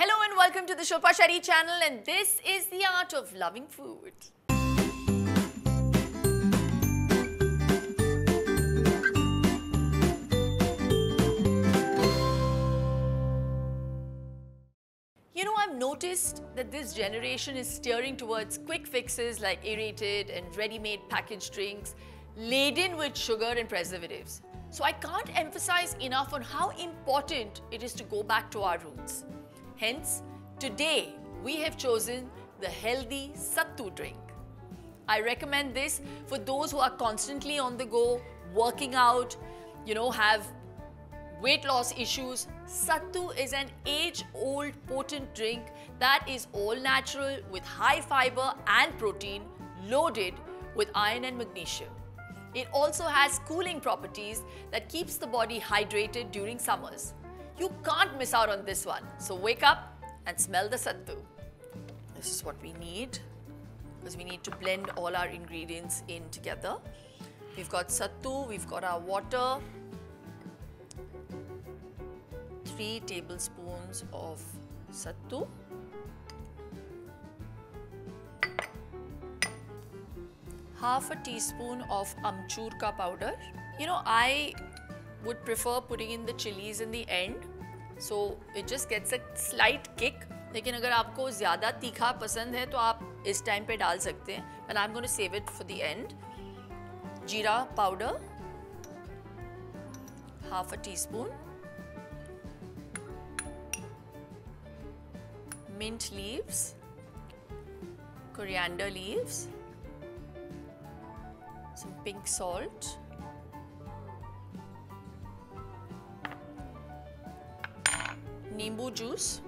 Hello and welcome to the Shilpa Shetty channel and this is the art of loving food. You know, I've noticed that this generation is steering towards quick fixes like aerated and ready-made packaged drinks laden with sugar and preservatives. So I can't emphasize enough on how important it is to go back to our roots. Hence, today we have chosen the healthy Sattu drink. I recommend this for those who are constantly on the go, working out, you know, have weight loss issues. Sattu is an age-old potent drink that is all natural with high fiber and protein loaded with iron and magnesium. It also has cooling properties that keeps the body hydrated during summers. You can't miss out on this one. So wake up and smell the sattu. This is what we need because we need to blend all our ingredients in together. We've got sattu, we've got our water, 3 tablespoons of sattu, half a teaspoon of amchur ka powder. You know, I would prefer putting in the chilies in the end. So it just gets a slight kick. लेकिन अगर आपको ज़्यादा तीखा पसंद है तो आप इस टाइम पे डाल सकते हैं and I am going to save it for the end jeera powder half a tea mint leaves, coriander leaves, some pink salt, Nimbu juice.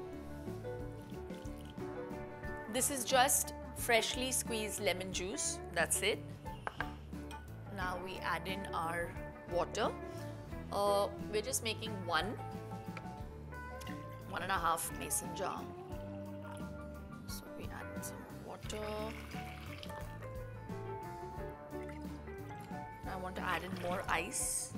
This is just freshly squeezed lemon juice, that's it. Now we add in our water. Uh, we're just making one, one and a half mason jar. So we add some water. I want to add in more ice.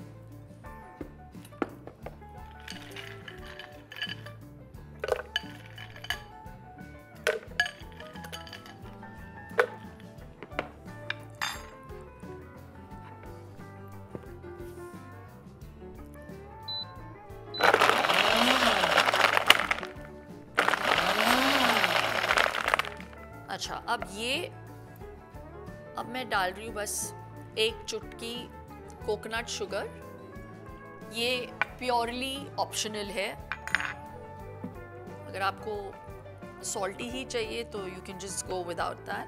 अच्छा अब ये, अब मैं डाल रही हूँ बस एक चुटकी कोकोनट शुगर ये प्योरली ऑप्शनल है। अगर आपको सॉल्टी ही चाहिए तो you can just go without that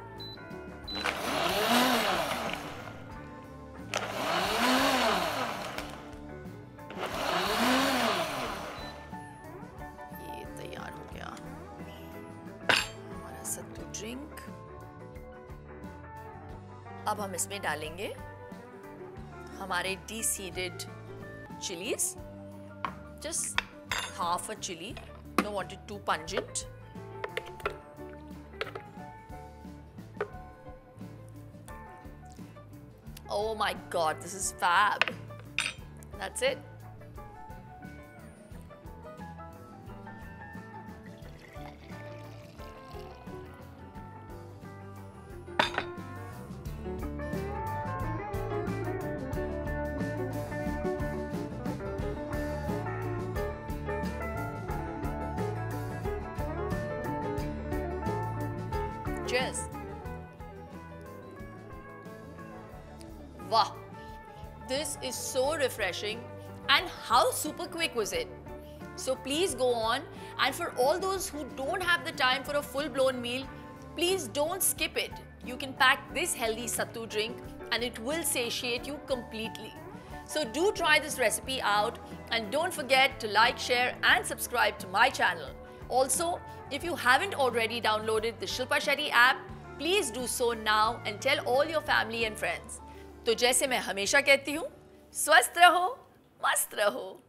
drink अब हम इसमें डालेंगे हमारे deseeded chillies just half a chilli no wanted to pungent Oh my god, this is fab. That's it. Wow, this is so refreshing and how super quick was it? So please go on and for all those who don't have the time for a full blown meal, please don't skip it. You can pack this healthy sattu drink and it will satiate you completely. So do try this recipe out and don't forget to like, share and subscribe to my channel. Also, if you haven't already downloaded the Shilpa Shetty app, please do so now and tell all your family and friends. तो जैसे मैं हमेशा कहती हूँ स्वस्थ रहो मस्त रहो